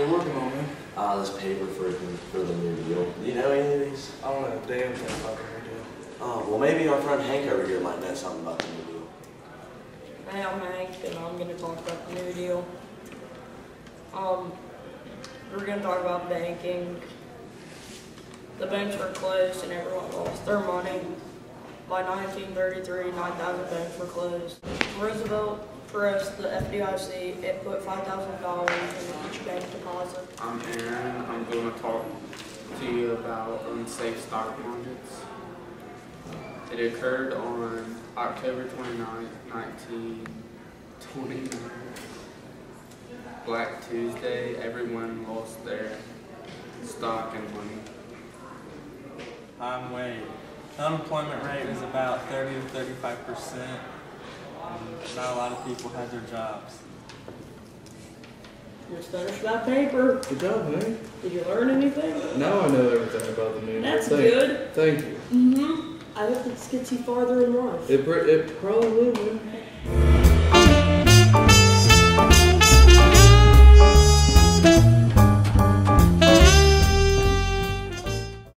you working on, man? Ah, this paper for, for the new deal. Do you know any of these? I don't know a damn thing about the radio. Oh, well, maybe our friend Hank over here might know something about the new deal. Hey, I'm Hank, and I'm gonna talk about the New Deal. Um, we're gonna talk about banking. The banks were closed and everyone lost their money. By 1933, 9,000 banks were closed. Roosevelt pressed the FDIC. It put $5,000 in each bank deposit. I'm Arron. I'm going to talk to you about unsafe stock markets. It occurred on October 29, 1929. Black Tuesday. Everyone lost their stock and money. I'm Wade. The unemployment rate is about 30 to 35 percent. Not a lot of people had their jobs. Just finished that paper. Good job, man. Did you learn anything? Now I know everything about the new That's Thank- good. Thank you. Mm-hmm. I hope this gets you farther in life. It, it probably will, man.